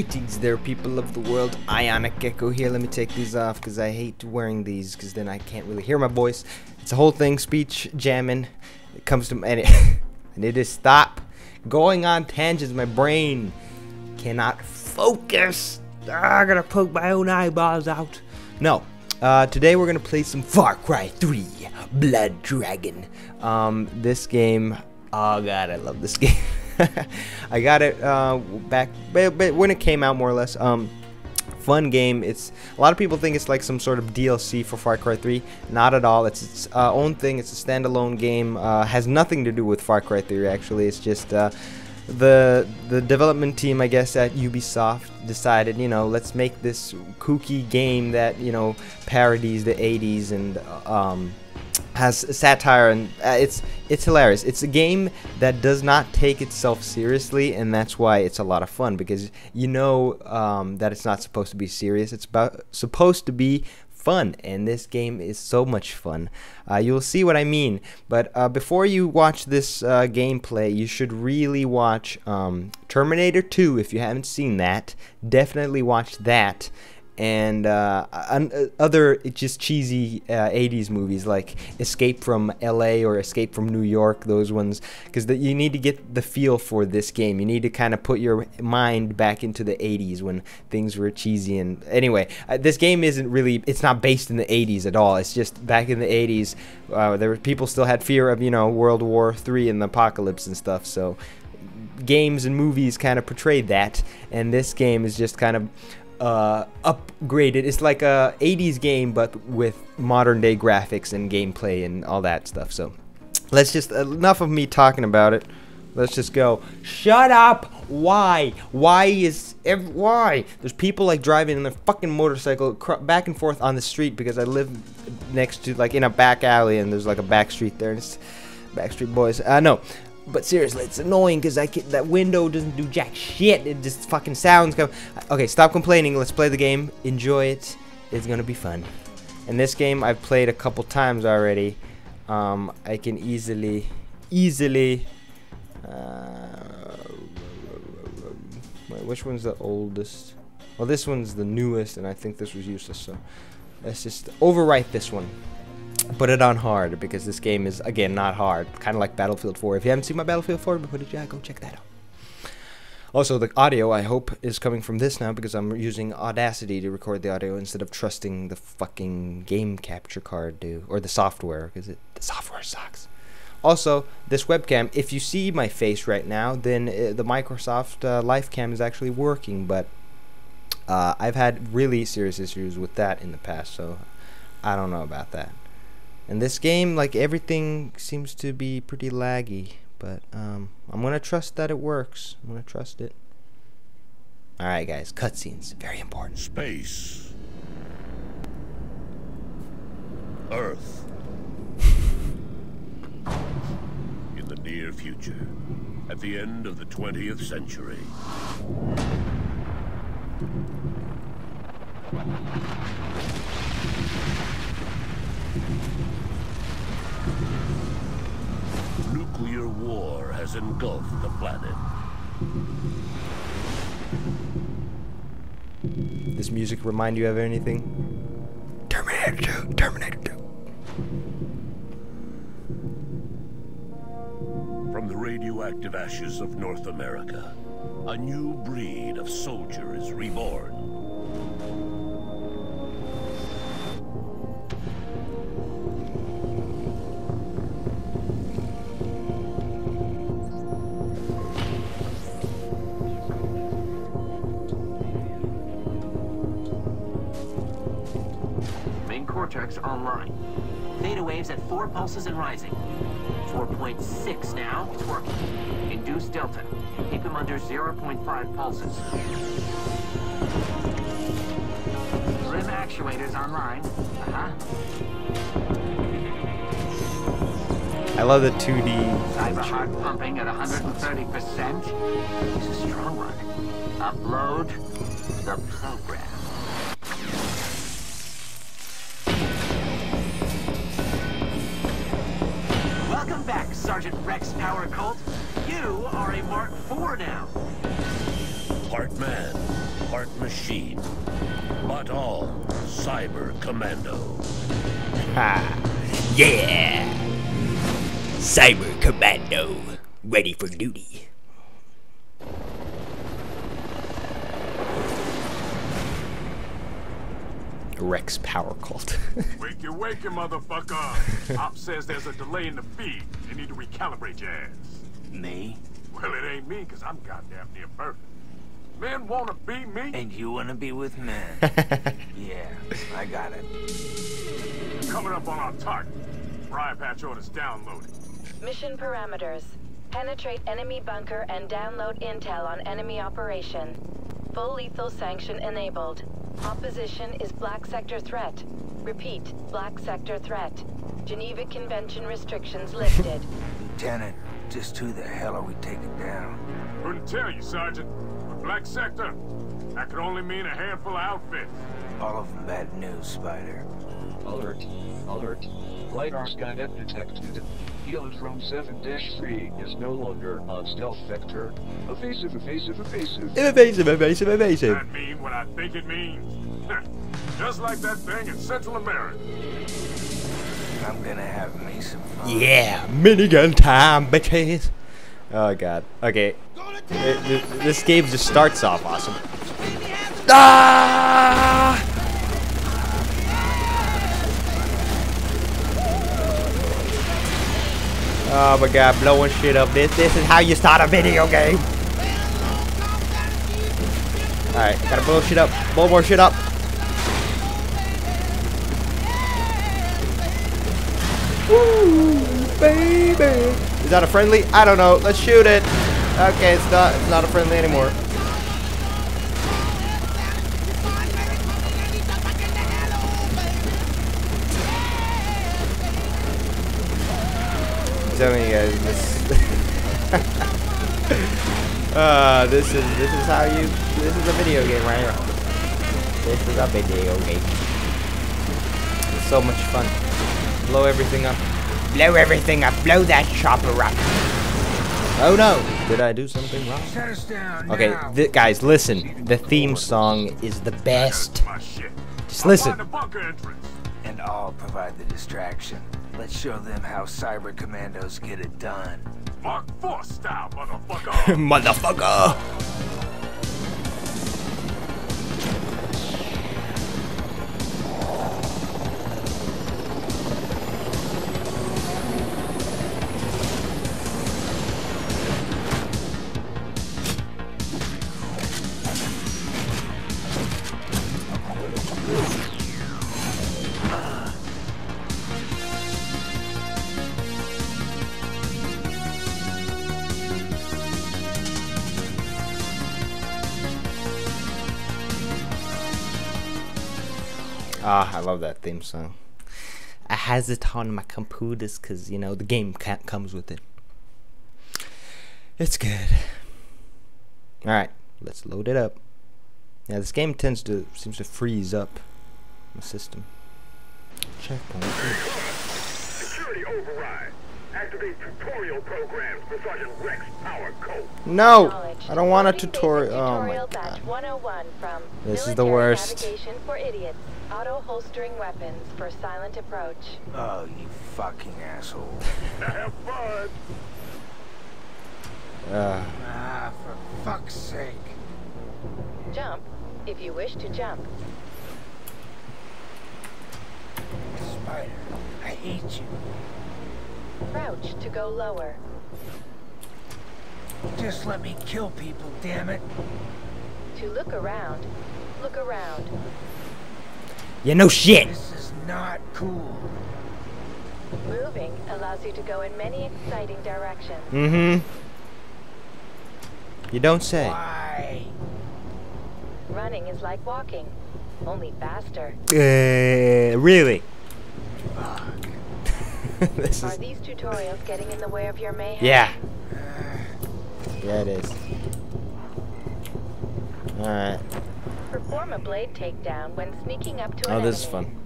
Greetings there, people of the world. Ionic Gecko here. Let me take these off because I hate wearing these because then I can't really hear my voice. It's a whole thing, speech jamming. It comes to and it, I need to stop going on tangents. My brain cannot focus. Ah, I gotta poke my own eyeballs out. No. Uh, today we're gonna play some Far Cry 3 Blood Dragon. Um, this game. Oh god, I love this game. I got it uh, back but, but when it came out, more or less. Um, fun game. It's a lot of people think it's like some sort of DLC for Far Cry 3. Not at all. It's its uh, own thing. It's a standalone game. Uh, has nothing to do with Far Cry 3. Actually, it's just uh, the the development team, I guess, at Ubisoft decided, you know, let's make this kooky game that you know parodies the 80s and um, has satire and uh, it's it's hilarious. It's a game that does not take itself seriously, and that's why it's a lot of fun because you know um, that it's not supposed to be serious. It's about supposed to be fun, and this game is so much fun. Uh, you'll see what I mean. But uh, before you watch this uh, gameplay, you should really watch um, Terminator 2 if you haven't seen that. Definitely watch that and uh, uh, other just cheesy uh, 80s movies like Escape from LA or Escape from New York, those ones, because you need to get the feel for this game. You need to kind of put your mind back into the 80s when things were cheesy. And anyway, uh, this game isn't really, it's not based in the 80s at all. It's just back in the 80s, uh, there were people still had fear of, you know, World War III and the apocalypse and stuff. So games and movies kind of portrayed that. And this game is just kind of uh, upgraded. It's like a 80s game, but with modern day graphics and gameplay and all that stuff. So let's just enough of me talking about it. Let's just go. Shut up! Why? Why is why? There's people like driving in their fucking motorcycle back and forth on the street because I live next to like in a back alley and there's like a back street there. And it's Backstreet Boys. Uh, no, but seriously, it's annoying because I can, that window doesn't do jack shit. It just fucking sounds. Come. Okay, stop complaining. Let's play the game. Enjoy it. It's gonna be fun. And this game I've played a couple times already. Um, I can easily, easily. Uh, which one's the oldest? Well, this one's the newest, and I think this was useless. So let's just overwrite this one put it on hard because this game is again not hard. Kind of like battlefield 4 if you haven't seen my battlefield 4 footage yeah go check that out. Also the audio i hope is coming from this now because i'm using audacity to record the audio instead of trusting the fucking game capture card do or the software because the software sucks. Also this webcam if you see my face right now then uh, the microsoft uh, LifeCam is actually working but uh, i've had really serious issues with that in the past so i don't know about that and this game, like everything, seems to be pretty laggy. But um, I'm gonna trust that it works. I'm gonna trust it. All right, guys. Cutscenes, very important. Space. Earth. In the near future, at the end of the 20th century. Nuclear war has engulfed the planet. This music remind you of anything? Terminator 2, Terminator 2. From the radioactive ashes of North America, a new breed of soldier is reborn. Cortex online. Theta waves at 4 pulses and rising. 4.6 now, it's working. Induce delta. Keep them under 0.5 pulses. Rim actuators online. Uh-huh. I love the 2D. Cyber heart pumping at 130%. This is a strong one. Upload the program. Sergeant Rex Power Colt. You are a Mark IV now. Part man, part machine, but all cyber commando. Ha. Yeah! Cyber Commando, ready for duty. Rex Power Colt. wake you, wake wakey, motherfucker. Op says there's a delay in the feed. You need to recalibrate your ass. Me? Well, it ain't me, because I'm goddamn near perfect. Men want to be me? And you wanna be with men? yeah, I got it. Coming up on our target. Briar Patch orders downloaded. Mission parameters. Penetrate enemy bunker and download intel on enemy operation. Full lethal sanction enabled. Opposition is Black Sector threat. Repeat, Black Sector threat. Geneva Convention restrictions lifted. Lieutenant, just who the hell are we taking down? Couldn't tell you, Sergeant. But Black Sector, that could only mean a handful of outfits. All of them bad news, Spider. Alert. Alert. LiDAR Skynet detected. Helotron 7-3 is no longer on stealth vector. Evasive, evasive, evasive. evasive, evasive, evasive. That mean what I think it means. Just like that thing in Central America. I'm gonna have me some fun. Yeah, minigun time, bitches. Oh god. Okay. Th- th- this game just starts off awesome. Ah! Oh my god, blowing shit up. This this is how you start a video game. Alright, gotta blow shit up. Blow more shit up. Ooh, baby. Is that a friendly? I don't know. Let's shoot it. Okay, it's not it's not a friendly anymore. Telling you guys this uh this is this is how you this is a video game right here. This is a video game. It's so much fun. Blow everything up. Blow everything up, blow that chopper up. Oh no! Did I do something wrong? Okay, guys, listen. The theme song is the best. Just listen. Find the bunker entrance. And I'll provide the distraction. Let's show them how cyber commandos get it done. Mark 4 style, motherfucker. Motherfucker! Ah, I love that theme song. I has it on my computers because, you know, the game comes with it. It's good. Alright, let's load it up. Yeah, this game tends to, seems to freeze up my system. Checkpoint. Security override. Activate tutorial programs for Sergeant Rex Power Colt. No! I don't want a Loading tutorial. Oh my batch god. 101 from This is the worst. Navigation for idiots. Auto holstering weapons for silent approach. Oh, you fucking asshole. Have fun. Uh, ah, for fuck's sake. Jump if you wish to jump. Spider, I hate you. Crouch to go lower. Just let me kill people, damn it. To look around, look around. Yeah, no shit! This is not cool. Moving allows you to go in many exciting directions. mm-hmm. You don't say. Why? Running is like walking, only faster. Uh, really? this Are is. these tutorials getting in the way of your mayhem? Yeah. Yeah, it is. Alright. Perform a blade takedown when sneaking up to oh, an Oh, this is fun.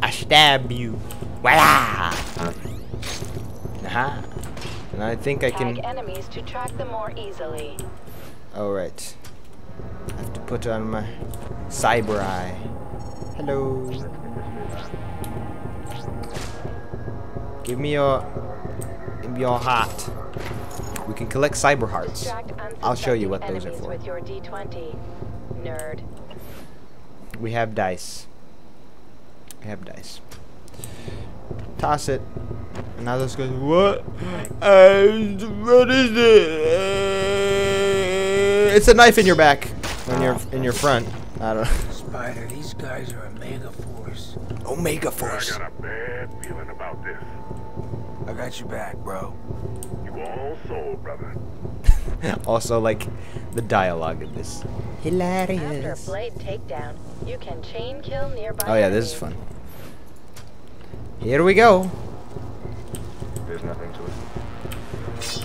I stab you. Voila! Aha. And I think I Tag can. enemies to track them more easily. Oh, right. I have to put on my cyber eye. Hello. Give me your, give me your heart. We can collect cyber hearts. I'll show you what those are for. With your D20, nerd. We have dice. We have dice. Toss it. And now this goes, what? Uh, what is it? It's a knife in your back. When you're in your front. I don't know. Spider, these guys are a mega force. Omega force. I Force. got a bad feeling about this. I got your back, bro. You all sold, brother. also, like, the dialogue in this. After a blade takedown, you can chain kill nearby. Oh, yeah, this is fun. Here we go. There's nothing to it.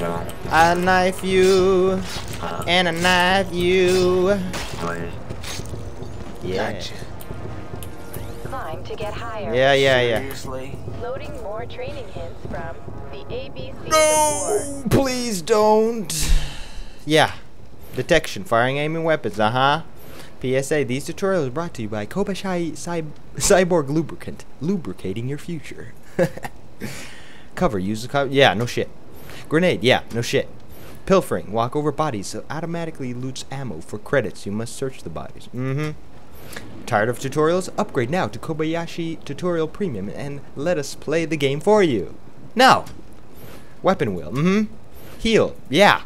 No. I knife you. Uh. And I knife you. Oh, yeah. Gotcha. Climb to get higher. Yeah, yeah, yeah. Seriously? Loading more training hints from the ABC of War. No, please don't. Yeah. Detection, firing, aiming weapons. Uh huh. PSA: These tutorials are brought to you by Kobayashi Cy- Cyborg Lubricant, lubricating your future. cover, use the cover. Yeah, no shit. Grenade. Yeah, no shit. Pilfering, walk over bodies, so automatically loots ammo for credits. You must search the bodies. Mm-hmm. Tired of tutorials? Upgrade now to Kobayashi Tutorial Premium and let us play the game for you. No. Weapon wheel. Mm-hmm. Heal. Yeah.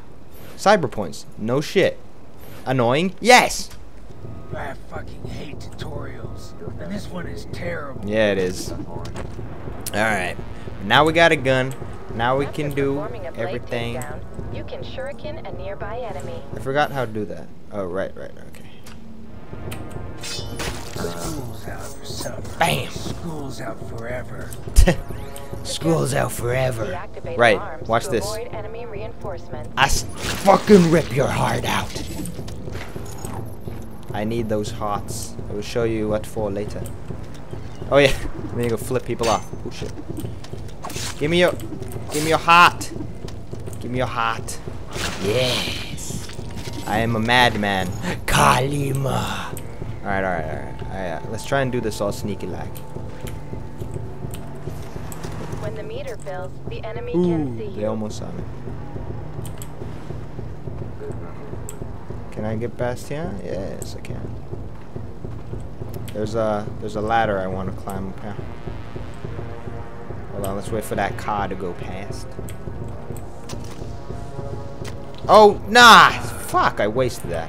Cyber points. No shit. Annoying? Yes. I fucking hate tutorials. And this one is terrible. Yeah, it is. Alright. Now we got a gun. Now we can do performing a blade everything. you can shuriken a nearby enemy. I forgot how to do that. Oh, right, right, okay. School's out for summer. Bam. School's out forever. School's out forever. Right, watch this. Avoid enemy reinforcements. I s- fucking rip your heart out. I need those hearts. I will show you what for later. Oh yeah, then you go flip people off. Oh shit. Give me your, give me your heart. Give me your heart. Yes. I am a madman. Kalima. Alright, alright, alright. Alright, uh, let's try and do this all sneaky like. When the meter fills, the enemy Ooh, can see they you. almost saw me. Can I get past here? Yes, I can. There's a there's a ladder I want to climb up here. Hold on, let's wait for that car to go past. Oh, nah! Fuck, I wasted that.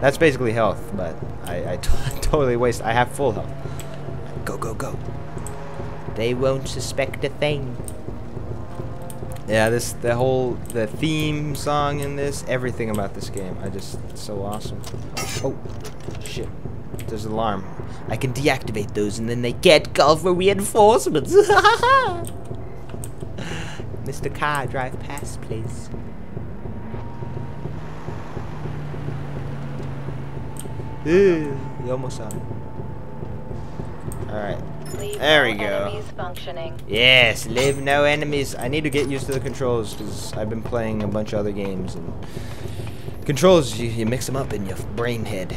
That's basically health, but I, totally waste. I have full health. Go, go, go. They won't suspect a thing. Yeah, this the whole the theme song in this, everything about this game, I just so awesome. Oh, shit! There's an alarm. I can deactivate those, and then they can't call for reinforcements. Mr. Car, drive past, please. Ew, you almost saw. All right. There we go. Functioning. Yes, leave no enemies. I need to get used to the controls because I've been playing a bunch of other games and controls you, you mix them up in your brain head.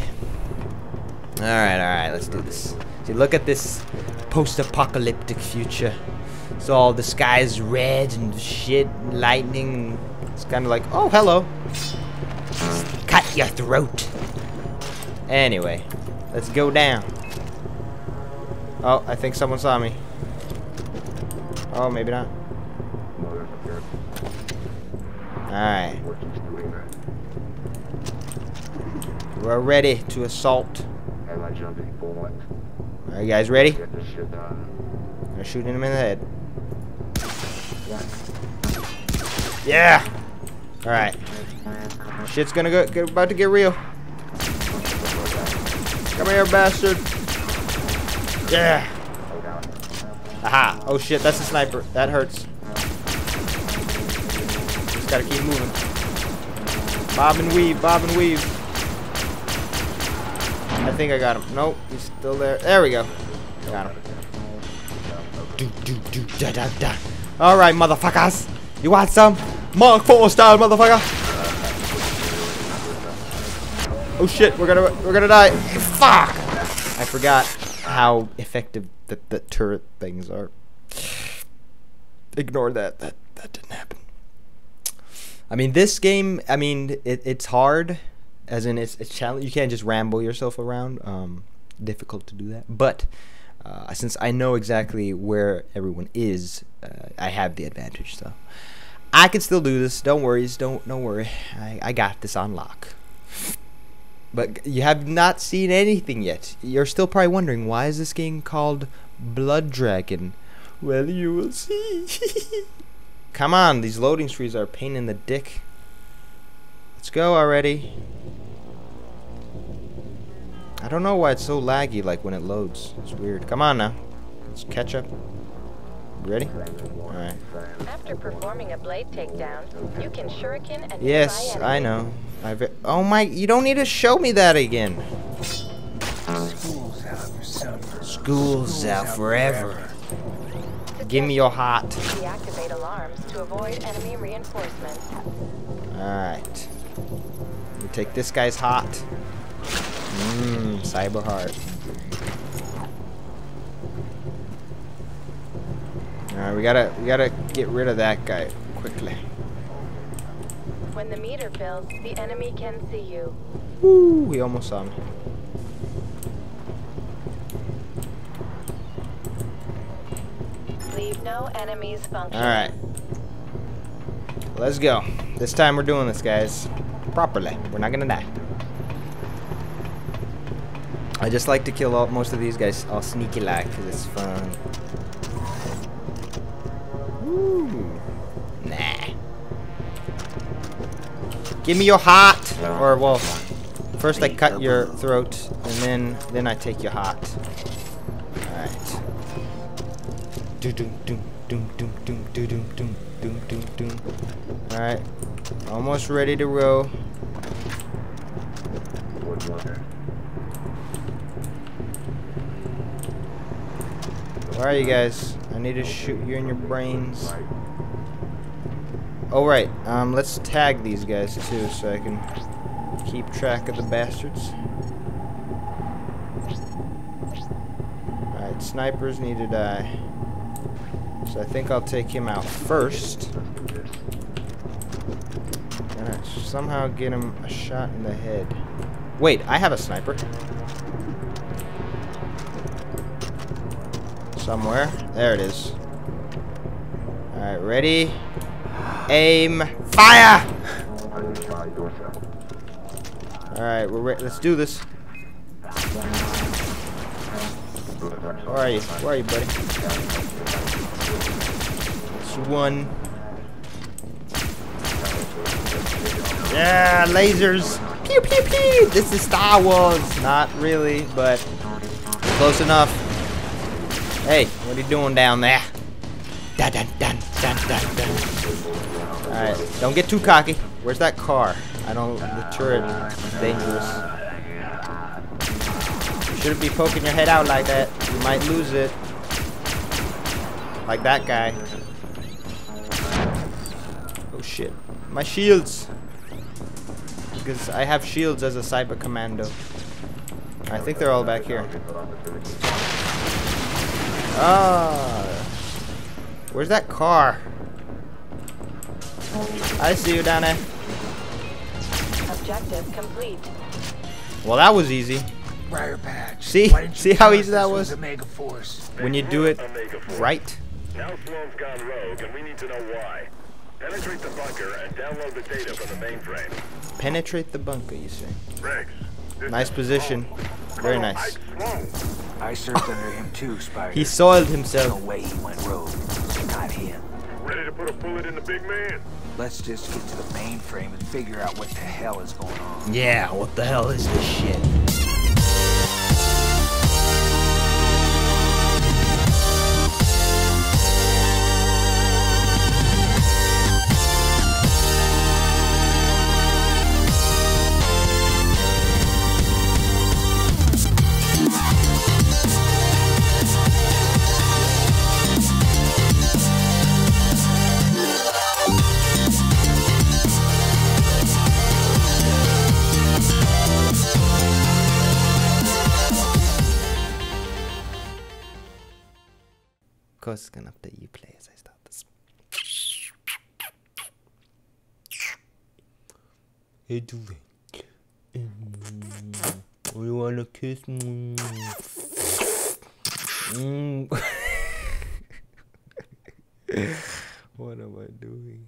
All right, all right, let's do this. See, look at this post-apocalyptic future. So all the sky's red and shit, and lightning. It's kind of like, oh, hello. Cut your throat. Anyway, let's go down. Oh, I think someone saw me. Oh, maybe not. Alright. We're ready to assault. Are you guys ready? Get this shit done. Gonna shoot him in the head. Yeah! Alright. Shit's gonna go get, about to get real. Come here, bastard. Yeah! Aha! Oh shit, that's a sniper. That hurts. Just gotta keep moving. Bob and weave, bob and weave. I think I got him. Nope, he's still there. There we go. Got him. Do, do, do, da, da, da. Alright, motherfuckers. You want some? Mark 4 style, motherfucker. Oh shit, we're gonna we're gonna die. Fuck! I forgot how effective the, the turret things are. Ignore that. That that didn't happen. I mean, this game. I mean, it, it's hard, as in it's it's challenge. You can't just ramble yourself around. Um, difficult to do that. But uh, since I know exactly where everyone is, uh, I have the advantage. So I can still do this. Don't worry. Don't don't worry. I I got this on lock. But you have not seen anything yet. You're still probably wondering why is this game called Blood Dragon? Well, you will see. Come on, these loading screens are a pain in the dick. Let's go already. I don't know why it's so laggy like when it loads. It's weird. Come on now. Let's catch up. You ready? Alright. After performing a blade takedown, you can shuriken and Yes, I know. I've Oh my, you don't need to show me that again. School's out for summer. School's out forever. Give me your heart. Deactivate alarms to avoid enemy reinforcements. Alright. We take this guy's heart. Mmm, cyber heart. Alright, we gotta we gotta get rid of that guy quickly. When the meter fills, the enemy can see you. Woo, he almost saw me. Leave no enemies function. Alright. Let's go. This time we're doing this, guys. Properly. We're not gonna die. I just like to kill all, most of these guys all sneaky like because it's fun. Nah. Give me your heart! Or, well, first I cut your throat, and then then I take your heart. Alright. Doom doom doom doom doom doom doom doom doom doom doom doom. Alright. Almost ready to row. Are you guys? I need to shoot you in your brains. Oh right, um, let's tag these guys too so I can keep track of the bastards. Alright, snipers need to die. So I think I'll take him out first. Gonna somehow get him a shot in the head. Wait, I have a sniper. Somewhere. There it is. Alright, ready? Aim. Fire! Alright, we're ready. Let's do this. Where are you? Where are you, buddy? It's one. Yeah, lasers. Pew pew pew. This is Star Wars. Not really, but close enough. Hey, what are you doing down there? Dun dun dun dun dun dun. Alright, don't get too cocky. Where's that car? I don't. The turret is dangerous. You shouldn't be poking your head out like that. You might lose it. Like that guy. Oh shit. My shields! Because I have shields as a cyber commando. I think they're all back here. Ah. Where's that car? I see you down there. Objective complete. Well, that was easy. Briar Patch. See? why didn't you See how easy that this was? a mega force. When you do it right. Now Sloan's gone rogue, and we need to know why. Penetrate the bunker and download the data from the mainframe. Penetrate the bunker, you say. Rex. This Nice position. Very oh, nice. I served under him too, Spider. He soiled No himself. way he went rogue. Not him. Ready to put a bullet in the big man? Let's just get to the mainframe and figure out what the hell is going on. Yeah, what the hell is this shit? Hey, Julie. Mm, you wanna kiss me? Mm. what am I doing?